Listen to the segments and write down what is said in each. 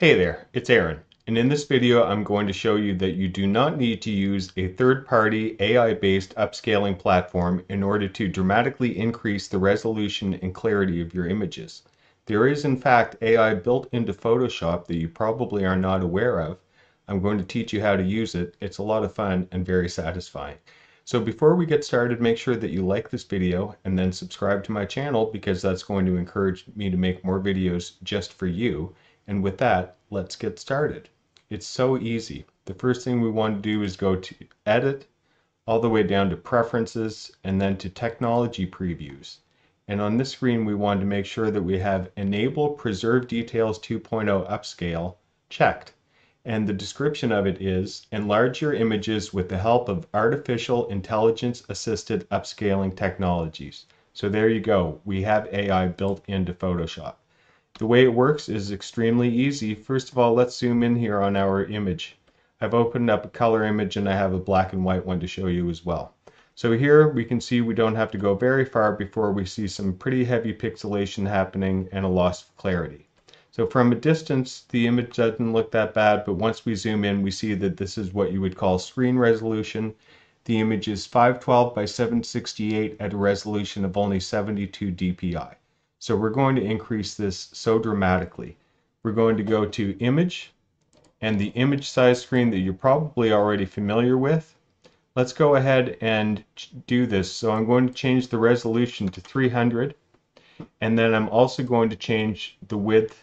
Hey there, it's Aaron, and in this video I'm going to show you that you do not need to use a third-party AI-based upscaling platform in order to dramatically increase the resolution and clarity of your images. There is in fact AI built into Photoshop that you probably are not aware of. I'm going to teach you how to use it. It's a lot of fun and very satisfying. So before we get started, make sure that you like this video and then subscribe to my channel because that's going to encourage me to make more videos just for you. And with that, let's get started. It's so easy. The first thing we want to do is go to Edit, all the way down to Preferences, and then to Technology Previews. And on this screen, we want to make sure that we have Enable Preserve Details 2.0 Upscale checked. And the description of it is, enlarge your images with the help of artificial intelligence assisted upscaling technologies. So there you go. We have AI built into Photoshop. The way it works is extremely easy. First of all, let's zoom in here on our image. I've opened up a color image and I have a black and white one to show you as well. So here we can see we don't have to go very far before we see some pretty heavy pixelation happening and a loss of clarity. So from a distance, the image doesn't look that bad, but once we zoom in, we see that this is what you would call screen resolution. The image is 512 by 768 at a resolution of only 72 dpi. So we're going to increase this so dramatically. We're going to go to image and the image size screen that you're probably already familiar with. Let's go ahead and do this. So I'm going to change the resolution to 300 and then I'm also going to change the width.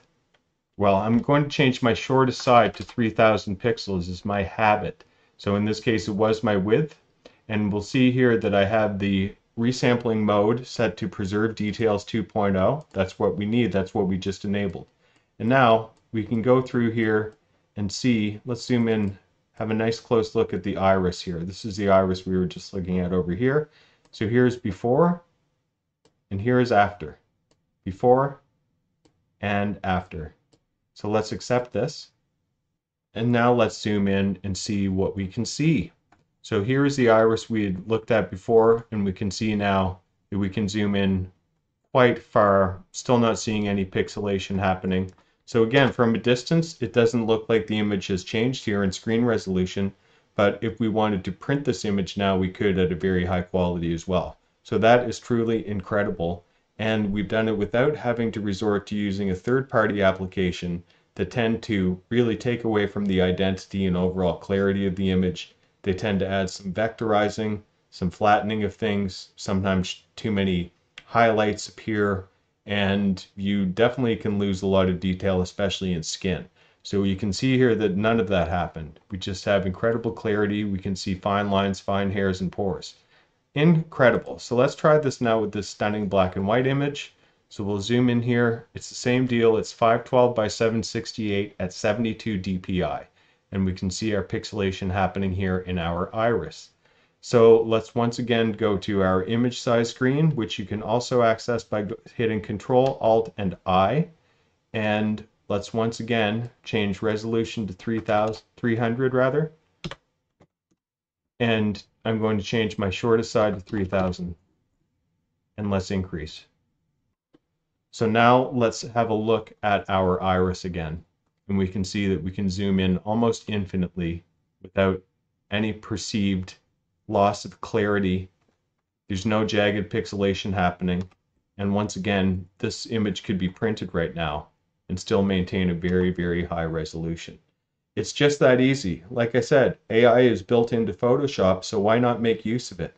Well, I'm going to change my shortest side to 3000 pixels is my habit. So in this case it was my width and we'll see here that I have the resampling mode set to preserve details 2.0. That's what we need. That's what we just enabled. And now we can go through here and see, let's zoom in, have a nice close look at the iris here. This is the iris we were just looking at over here. So here's before and here is after. Before and after. So let's accept this. And now let's zoom in and see what we can see. So here is the iris we had looked at before, and we can see now that we can zoom in quite far, still not seeing any pixelation happening. So again, from a distance, it doesn't look like the image has changed here in screen resolution, but if we wanted to print this image now, we could at a very high quality as well. So that is truly incredible, and we've done it without having to resort to using a third-party application that tend to really take away from the identity and overall clarity of the image they tend to add some vectorizing, some flattening of things, sometimes too many highlights appear, and you definitely can lose a lot of detail, especially in skin. So you can see here that none of that happened. We just have incredible clarity. We can see fine lines, fine hairs, and pores. Incredible. So let's try this now with this stunning black and white image. So we'll zoom in here. It's the same deal. It's 512 by 768 at 72 dpi and we can see our pixelation happening here in our iris. So let's once again go to our image size screen, which you can also access by hitting Control, Alt, and I. And let's once again change resolution to 3000, 300 rather. And I'm going to change my shortest side to 3000 and let's increase. So now let's have a look at our iris again and we can see that we can zoom in almost infinitely without any perceived loss of clarity. There's no jagged pixelation happening. And once again, this image could be printed right now and still maintain a very, very high resolution. It's just that easy. Like I said, AI is built into Photoshop, so why not make use of it?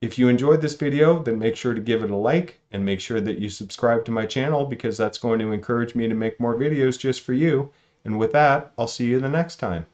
If you enjoyed this video, then make sure to give it a like and make sure that you subscribe to my channel because that's going to encourage me to make more videos just for you. And with that, I'll see you the next time.